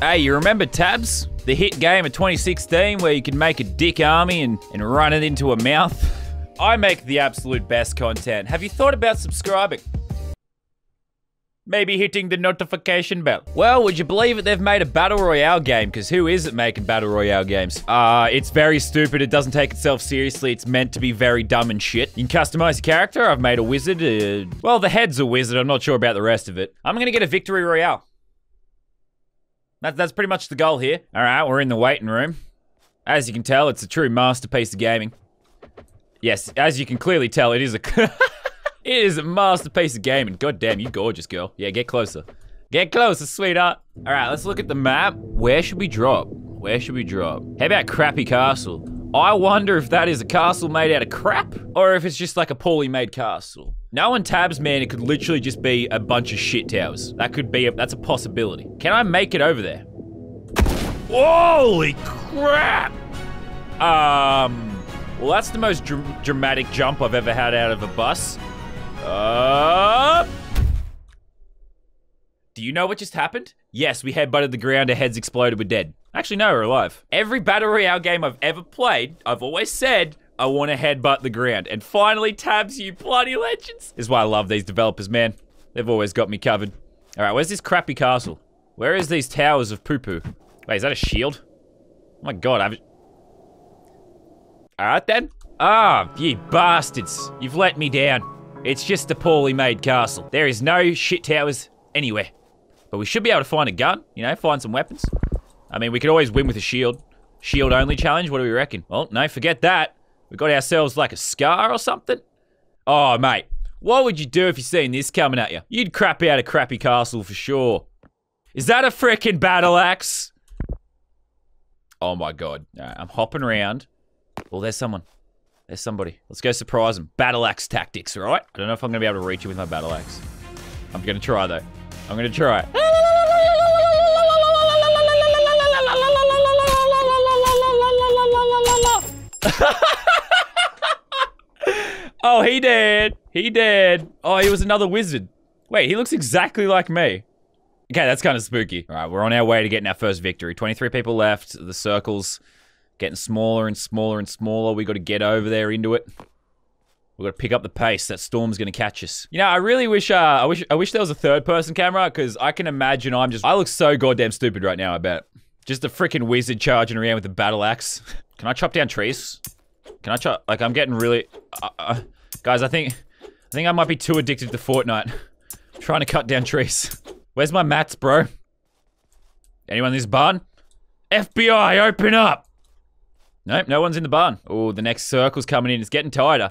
Hey, you remember Tabs? The hit game of 2016 where you can make a dick army and, and run it into a mouth? I make the absolute best content. Have you thought about subscribing? Maybe hitting the notification bell. Well, would you believe it? They've made a Battle Royale game, because who isn't making Battle Royale games? Uh, it's very stupid. It doesn't take itself seriously. It's meant to be very dumb and shit. You can customize your character. I've made a wizard. Uh, well, the head's a wizard. I'm not sure about the rest of it. I'm to get a Victory Royale. That, that's pretty much the goal here. All right, we're in the waiting room. As you can tell, it's a true masterpiece of gaming. Yes, as you can clearly tell, it is a... it is a masterpiece of gaming. God damn, you gorgeous girl. Yeah, get closer. Get closer, sweetheart. All right, let's look at the map. Where should we drop? Where should we drop? How about Crappy Castle? I wonder if that is a castle made out of crap, or if it's just like a poorly made castle. No one tabs, man. It could literally just be a bunch of shit towers. That could be a, that's a possibility. Can I make it over there? Holy crap! Um, well, that's the most dr dramatic jump I've ever had out of a bus. Uh, do you know what just happened? Yes, we headbutted the ground, our heads exploded, we're dead. Actually, no, we're alive. Every Battle Royale game I've ever played, I've always said, I want to headbutt the ground. And finally, tabs you bloody legends. This is why I love these developers, man. They've always got me covered. All right, where's this crappy castle? Where is these towers of poo-poo? Wait, is that a shield? Oh my god, I've... Alright then. Ah, you bastards. You've let me down. It's just a poorly made castle. There is no shit towers anywhere. But we should be able to find a gun, you know, find some weapons. I mean, we could always win with a shield. Shield only challenge, what do we reckon? Well, no, forget that. We got ourselves like a scar or something. Oh, mate. What would you do if you seen this coming at you? You'd crap out a crappy castle for sure. Is that a freaking battle axe? Oh my god. Right, I'm hopping around. Well, there's someone. There's somebody. Let's go surprise him. Battle axe tactics, alright? I don't know if I'm going to be able to reach you with my battle axe. I'm going to try, though. I'm going to try. Oh, he did. He did. Oh, he was another wizard. Wait, he looks exactly like me. Okay, that's kind of spooky. All right, we're on our way to getting our first victory. 23 people left. The circle's getting smaller and smaller and smaller. We got to get over there into it. We got to pick up the pace. That storm's gonna catch us. You know, I really wish. Uh, I wish. I wish there was a third-person camera because I can imagine I'm just. I look so goddamn stupid right now. I bet. Just a freaking wizard charging around with a battle axe. Can I chop down trees? Can I chop? Like, I'm getting really. Uh, uh, guys, I think. I think I might be too addicted to Fortnite. I'm trying to cut down trees. Where's my mats, bro? Anyone in this barn? FBI, open up! Nope, no one's in the barn. Oh, the next circle's coming in. It's getting tighter.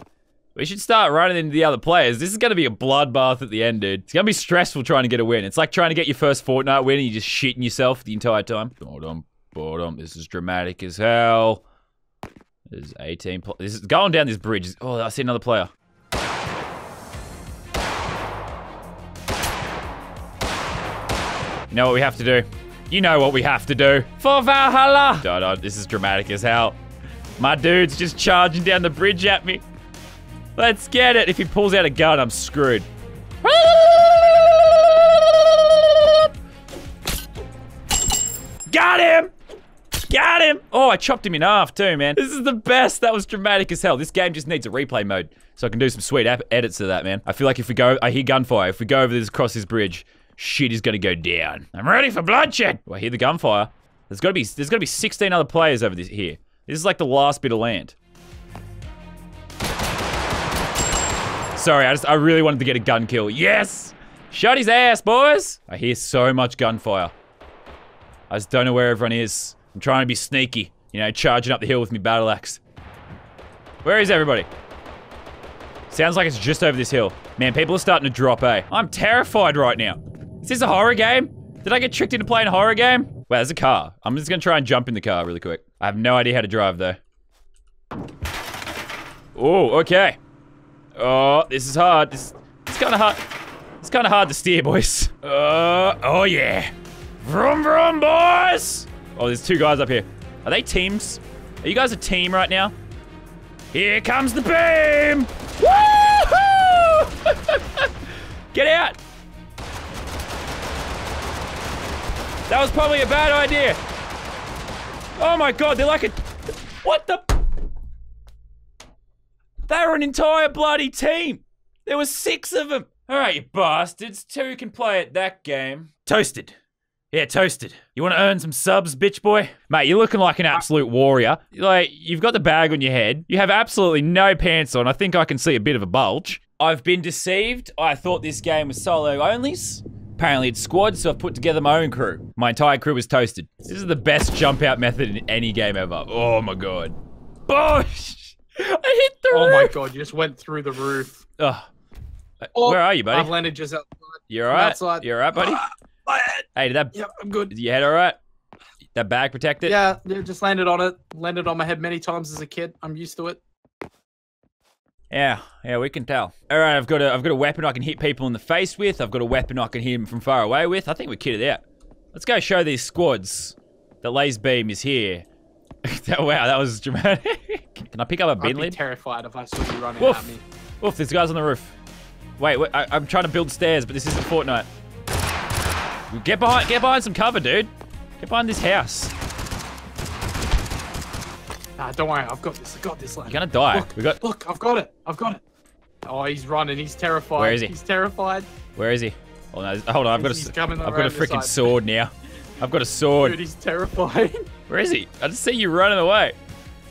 We should start running into the other players. This is going to be a bloodbath at the end, dude. It's going to be stressful trying to get a win. It's like trying to get your first Fortnite win and you're just shitting yourself the entire time. Bottom, bottom. This is dramatic as hell. There's 18. This is going down this bridge. Oh, I see another player. You know what we have to do? You know what we have to do. For Valhalla! Da, da, this is dramatic as hell. My dude's just charging down the bridge at me. Let's get it. If he pulls out a gun, I'm screwed. Got him! Got him! Oh, I chopped him in half too, man. This is the best. That was dramatic as hell. This game just needs a replay mode. So I can do some sweet edits to that, man. I feel like if we go... I hear gunfire. If we go over this across this bridge, shit is gonna go down. I'm ready for bloodshed. I hear the gunfire. There's gotta be there's gotta be 16 other players over this here. This is like the last bit of land. Sorry, I just I really wanted to get a gun kill. Yes! Shut his ass, boys! I hear so much gunfire. I just don't know where everyone is. I'm trying to be sneaky. You know, charging up the hill with me battle axe. Where is everybody? Sounds like it's just over this hill. Man, people are starting to drop, eh? I'm terrified right now. Is this a horror game? Did I get tricked into playing a horror game? Wow, there's a car. I'm just gonna try and jump in the car really quick. I have no idea how to drive though. Oh, okay. Oh, this is hard. This, it's kind of hard. It's kind of hard to steer, boys. Uh, oh yeah. Vroom vroom, boys. Oh, there's two guys up here. Are they teams? Are you guys a team right now? Here comes the beam! Woohoo! Get out! That was probably a bad idea. Oh my god, they're like a... What the... They were an entire bloody team. There was six of them. All right, you bastards. Two can play at that game. Toasted. Yeah, toasted. You want to earn some subs, bitch boy? Mate, you're looking like an absolute warrior. Like, you've got the bag on your head. You have absolutely no pants on. I think I can see a bit of a bulge. I've been deceived. I thought this game was solo onlys. Apparently it's squad, so I've put together my own crew. My entire crew is toasted. This is the best jump out method in any game ever. Oh my god. Bosh! I hit the Oh roof! my god, you just went through the roof. Ugh. Oh, Where are you, buddy? I've landed just outside. You I'm alright? outside. You alright, buddy? Ah, my head. Hey, did that Yeah, I'm good. Is your head alright? That bag protected? Yeah, yeah, just landed on it. Landed on my head many times as a kid. I'm used to it. Yeah, yeah, we can tell. All right, I've got a, I've got a weapon I can hit people in the face with. I've got a weapon I can hit them from far away with. I think we're kitted out. Let's go show these squads that LazarBeam is here. wow, that was dramatic. can I pick up a bin I'd be lid? terrified if I saw you running Woof. at me. Oof, there's guys on the roof. Wait, wait I, I'm trying to build stairs, but this isn't Fortnite. Get behind, get behind some cover, dude. Get behind this house. Nah, don't worry. I've got this. I've got this. Lad. You're gonna die. Look, We got. look, I've got it. I've got it. Oh, he's running. He's terrified. Where is he? He's terrified. Where is he? Oh no, hold on. I've got a, He's s- coming I've got a freaking sword now. I've got a sword. Dude, he's terrified. Where is he? I just see you running away.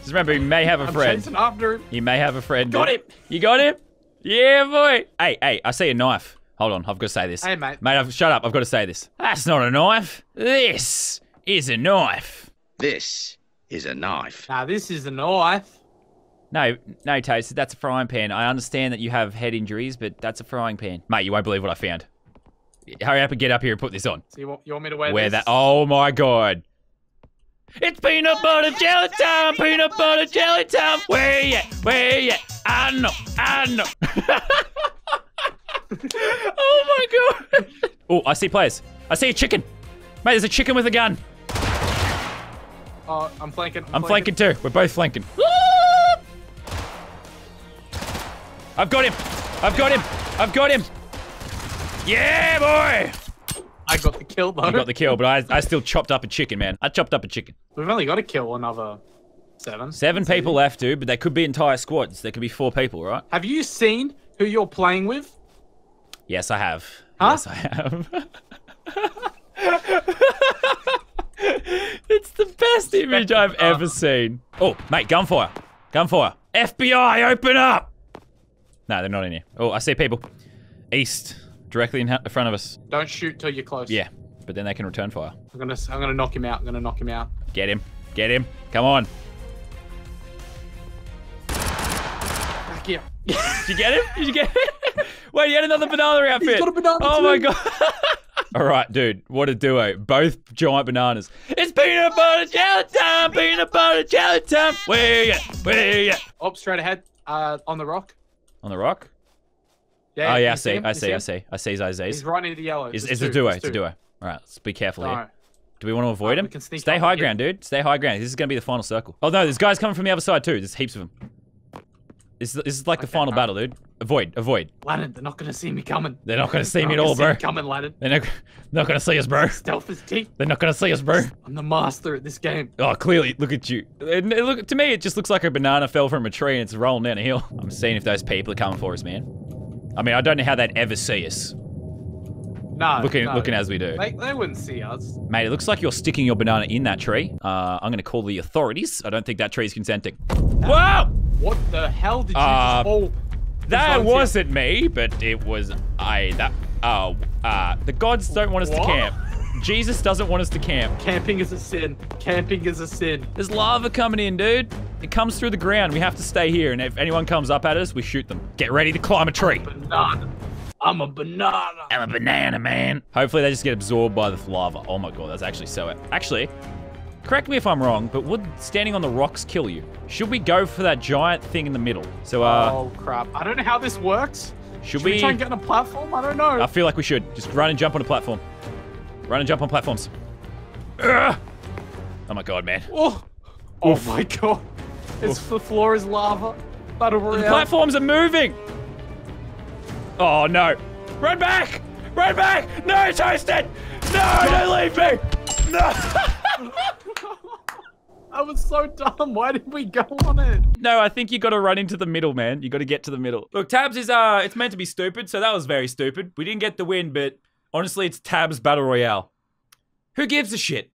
Just remember, he may have a I'm friend. chasing after him. He may have a friend. Got dude. him. You got him? Yeah, boy. Hey, hey, I see a knife. Hold on, I've got to say this. Hey, mate. Mate, I've, shut up. I've got to say this. That's not a knife. This is a knife. This is a knife. Now this is a knife. No, no, Toast, that's a frying pan. I understand that you have head injuries, but that's a frying pan. Mate, you won't believe what I found. Hurry up and get up here and put this on. So you want, you want me to wear, Wear this? that. Oh my god. It's peanut butter jelly time, peanut butter jelly time. Where ya? Where ya? I know, I know. oh my god. Oh, I see players. I see a chicken. Mate, there's a chicken with a gun. Oh, I'm flanking. I'm flanking too. We're both flanking. Ah! I've got him. I've got him. I've got him. Yeah, boy. I got the kill though. You got the kill, but I, I still chopped up a chicken, man. I chopped up a chicken. We've only got to kill another seven. Seven people easy. left, dude, but they could be entire squads. There could be four people, right? Have you seen who you're playing with? Yes, I have. Huh? Yes, I have. best image I've ever seen. Oh, mate, gunfire. Gunfire. FBI, open up! No, they're not in here. Oh, I see people. East, directly in front of us. Don't shoot till you're close. Yeah, but then they can return fire. I'm gonna I'm gonna knock him out. I'm gonna knock him out. Get him. Get him. Come on. Back here. Did you get him? Did you get him? Wait, you had another banana outfit. got a banana Oh my god. All right, dude. What a duo. Both giant bananas. It's peanut butter jelly time. Peanut butter jelly time. Where ya? Where ya? Oh, straight ahead. Uh, on the rock. On the rock? Yeah. oh yeah, I see. I see. I see. I see his eyes. He's right near the yellow. It's, it's a duo. It's a duo. All right, let's be careful here. Do we want to avoid him? we can sneak Stay high ground, dude. Stay high ground. This is going to be the final circle. Oh, no, there's guys coming from the other side, too. There's heaps of them. This, this is like the final battle, dude. Avoid. Avoid. Lannan, they're not gonna see me coming. They're not going to see They're me at all, gonna bro. coming, Lannan. They're not, not going to see us, bro. Stealth is key. They're not going to see us, bro. I'm the master at this game. Oh, clearly, look at you. And it- look to me, it just looks like a banana fell from a tree and it's rolling down a hill. I'm seeing if those people are coming for us, man. I mean, I don't know how they'd ever see us, No. looking no. looking as we do. They, they wouldn't see us. Mate, it looks like you're sticking your banana in that tree. Uh, I'm going to call the authorities. I don't think that tree's consenting. Whoa! What the hell did you Uh, just all? That wasn't me, but it was I. That oh, uh, the gods don't want us to camp. Jesus doesn't want us to camp. Camping is a sin. Camping is a sin. There's lava coming in, dude. It comes through the ground. We have to stay here, and if anyone comes up at us, we shoot them. Get ready to climb a tree. Banana. I'm a banana. I'm a banana, man. Hopefully they just get absorbed by the lava. Oh my god, that's actually so... Actually, correct me if I'm wrong, but would standing on the rocks kill you? Should we go for that giant thing in the middle? So, uh, oh crap! I don't know how this works. should, Should we we... try and get on a platform? I don't know. I feel like we should. Just run and jump on a platform. Run and jump on platforms. Ugh. Oh my god, man. Oh, oh my god! It's the floor is lava. Battle The platforms are moving! Oh no. Run back! Run back! No, Toasted! No, don't leave me! I was so dumb. Why did we go on it? No, I think you got to run into the middle, man. You got to get to the middle. Look, Tabs is uh, it's meant to be stupid, so that was very stupid. We didn't get the win, but honestly, it's Tabs Battle Royale. Who gives a shit?